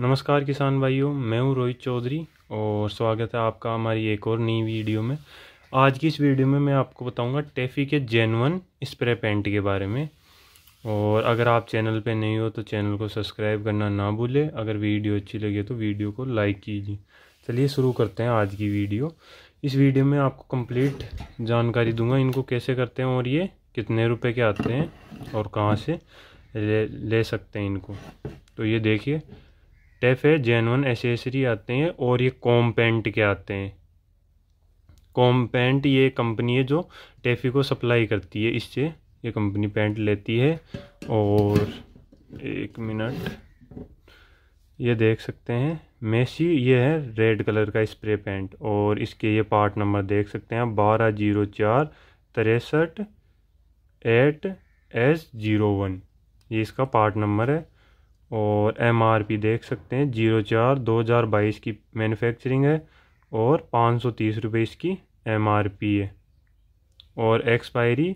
नमस्कार किसान भाइयों मैं हूँ रोहित चौधरी और स्वागत है आपका हमारी एक और नई वीडियो में। आज की इस वीडियो में मैं आपको बताऊँगा टेफ़ी के जेनवन स्प्रे पेंट के बारे में। और अगर आप चैनल पे नहीं हो तो चैनल को सब्सक्राइब करना ना भूलें। अगर वीडियो अच्छी लगे तो वीडियो को लाइक कीजिए। चलिए शुरू करते हैं आज की वीडियो। इस वीडियो में आपको कंप्लीट जानकारी दूँगा इनको कैसे करते हैं और ये कितने रुपए के आते हैं और कहाँ से ले, ले सकते हैं इनको। तो ये देखिए टेफ जेनवन एसेसरी आते हैं और ये कॉम्पेंट के आते हैं। कॉम्पेंट ये कंपनी है जो टेफी को सप्लाई करती है, इससे ये कंपनी पेंट लेती है। और एक मिनट ये देख सकते हैं, मेसी ये है रेड कलर का स्प्रे पेंट और इसके ये पार्ट नंबर देख सकते हैं बारह ज़ीरो चार तिरसठ एट एस ज़ीरो वन। ये इसका पार्ट नंबर है। और एम आर पी देख सकते हैं। ज़ीरो चार दो हज़ार बाईस की मैन्युफैक्चरिंग है और पाँच सौ तीस रुपये इसकी एम आर पी है। और एक्सपायरी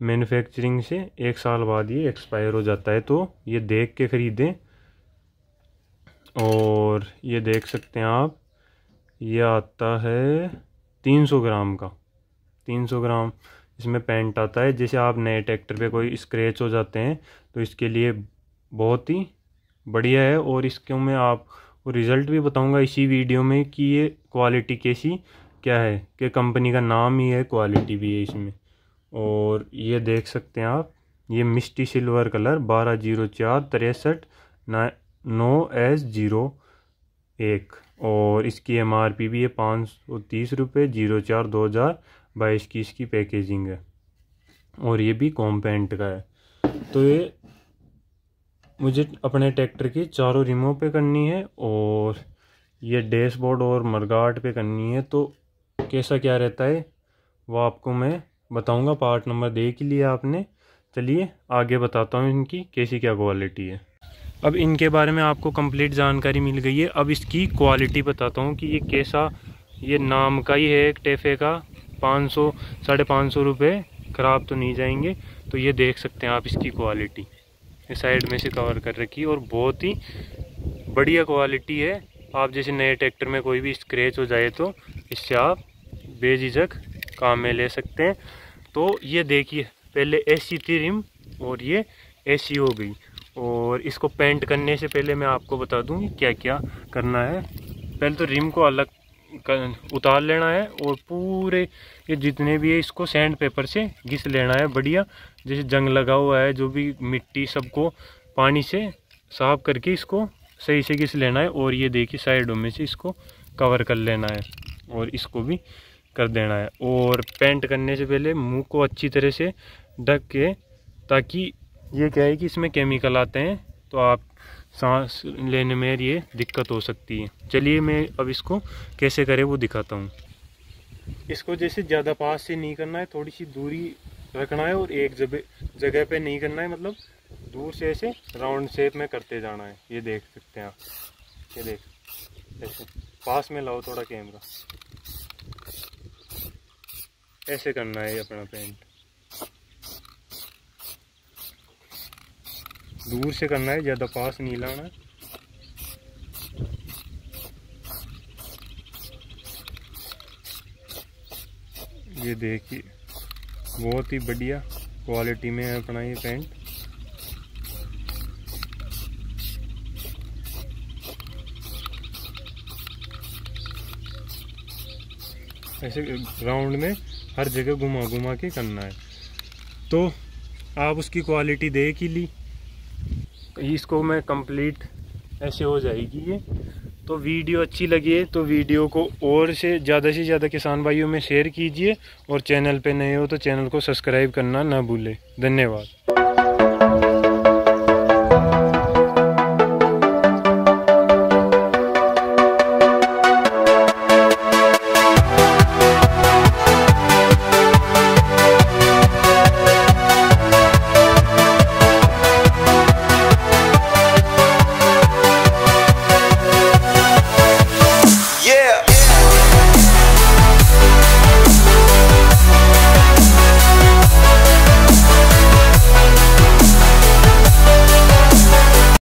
मैन्युफैक्चरिंग से एक साल बाद ये एक्सपायर हो जाता है। तो ये देख के ख़रीदें। और ये देख सकते हैं आप, ये आता है तीन सौ ग्राम का। तीन सौ ग्राम इसमें पेंट आता है। जैसे आप नए ट्रैक्टर पे कोई स्क्रैच हो जाते हैं तो इसके लिए बहुत ही बढ़िया है और इसके मैं आपको रिज़ल्ट भी बताऊँगा इसी वीडियो में कि ये क्वालिटी कैसी, क्या है, कि कंपनी का नाम ही है क्वालिटी भी है इसमें। और ये देख सकते हैं आप, ये मिस्टी सिल्वर कलर बारह ज़ीरो चार तिरसठ नौ एस ज़ीरो एक। और इसकी एम आर पी भी है पाँच सौ तीस रुपये ज़ीरो चार दो हज़ार बाईस की इसकी पैकेजिंग है। और ये भी कॉम्पेंट का है। तो ये मुझे अपने ट्रैक्टर की चारों रिमो पे करनी है और ये डैशबोर्ड और मरगाट पे करनी है। तो कैसा क्या रहता है, वो आपको मैं बताऊँगा। पार्ट नंबर दे के लिए आपने। चलिए, आगे बताता हूँ इनकी कैसी क्या क्वालिटी है। अब इनके बारे में आपको कंप्लीट जानकारी मिल गई है। अब इसकी क्वालिटी बताता हूँ कि ये कैसा, ये नाम का ही है एक टेफे का। पाँच सौ, साढ़े पाँच सौ रुपये ख़राब तो नहीं जाएँगे। तो ये देख सकते हैं आप इसकी क्वालिटी साइड में से कवर कर रखी है और बहुत ही बढ़िया क्वालिटी है। आप जैसे नए ट्रैक्टर में कोई भी स्क्रैच हो जाए तो इससे आप बेझिझक काम में ले सकते हैं। तो ये देखिए, पहले एसी थी रिम और ये एसी हो गई। और इसको पेंट करने से पहले मैं आपको बता दूँ क्या क्या करना है। पहले तो रिम को अलग उतार लेना है और पूरे ये जितने भी है, इसको सैंड पेपर से घिस लेना है, बढ़िया। जैसे जंग लगा हुआ है, जो भी मिट्टी सबको पानी से साफ़ करके इसको सही से घिस लेना है और ये देखिए साइडों में से इसको कवर कर लेना है और इसको भी कर देना है। और पेंट करने से पहले मुँह को अच्छी तरह से ढक के, ताकि ये क्या है कि इसमें केमिकल आते हैं तो आप सांस लेने में ये दिक्कत हो सकती है। चलिए मैं अब इसको कैसे करें वो दिखाता हूँ। इसको जैसे ज़्यादा पास से नहीं करना है, थोड़ी सी दूरी रखना है और एक जगह पे नहीं करना है मतलब दूर से ऐसे राउंड शेप में करते जाना है। ये देख सकते हैं आप। ये देख। ऐसे पास में लाओ थोड़ा कैमरा। ऐसे करना है अपना पेंट दूर से करना है, ज़्यादा पास नहीं लाना। ये देखिए, बहुत ही बढ़िया क्वालिटी में है अपना ये पेंट ऐसे ग्राउंड में हर जगह घुमा घुमा के करना है। तो आप उसकी क्वालिटी देख ही ली। इसको मैं कंप्लीट ऐसे हो जाएगी ये। तो वीडियो अच्छी लगी है तो वीडियो को और से ज़्यादा से ज़्यादा किसान भाइयों में शेयर कीजिए और चैनल पे नए हो तो चैनल को सब्सक्राइब करना ना भूलें। धन्यवाद।